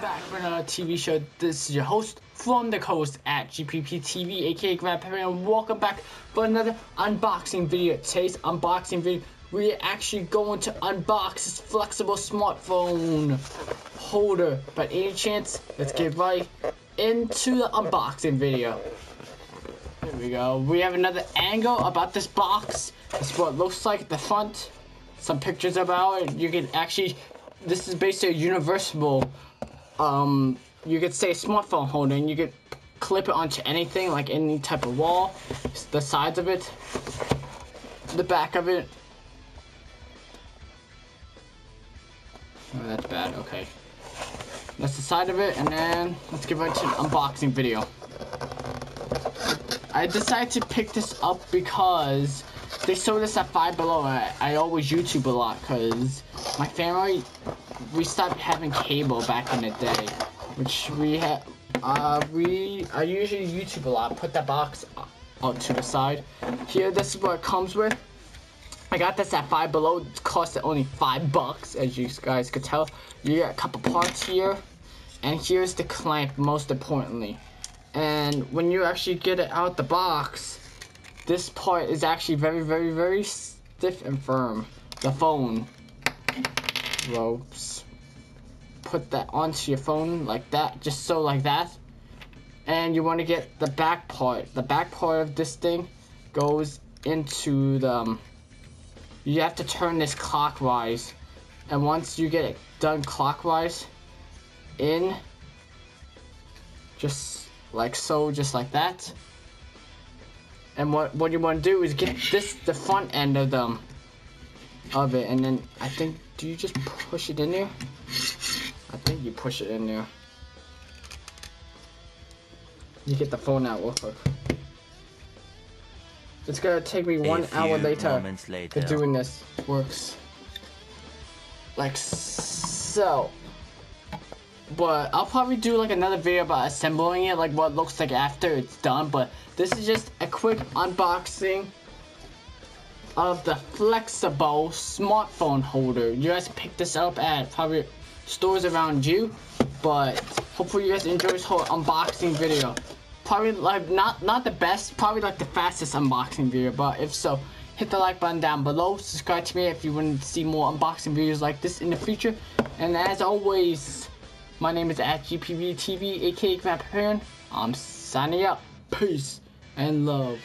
back for another TV show. This is your host from the coast at GPP TV, aka Grandpa, and welcome back for another unboxing video. Today's unboxing video, we're actually going to unbox this flexible smartphone holder. But any chance, let's get right into the unboxing video. Here we go. We have another angle about this box. This is what it looks like at the front. Some pictures about it. You can actually this is basically a universal um you could say smartphone holder and you could clip it onto anything like any type of wall the sides of it the back of it. Oh that's bad okay. That's the side of it and then let's get right to the unboxing video. I decided to pick this up because they sold this at Five Below. I, I always YouTube a lot because my family, we stopped having cable back in the day, which we had, uh, we, I usually YouTube a lot. Put that box out to the side. Here, this is what it comes with. I got this at Five Below. It cost only five bucks, as you guys could tell. You get a couple parts here, and here's the clamp, most importantly. And when you actually get it out the box, this part is actually very, very, very stiff and firm. The phone ropes. Put that onto your phone like that, just so like that. And you want to get the back part. The back part of this thing goes into the... Um, you have to turn this clockwise. And once you get it done clockwise, in, just like so, just like that. And what what you want to do is get this the front end of them of it, and then I think do you just push it in there? I think you push it in there. You get the phone out real quick. It's gonna take me one hour later, later to doing this. Works like so. But I'll probably do like another video about assembling it, like what it looks like after it's done. But this is just a quick unboxing of the flexible smartphone holder. You guys pick this up at probably stores around you. But hopefully you guys enjoy this whole unboxing video. Probably like not not the best, probably like the fastest unboxing video. But if so, hit the like button down below. Subscribe to me if you want to see more unboxing videos like this in the future. And as always, my name is at GPP TV, aka Grandpa. I'm signing out. Peace and love.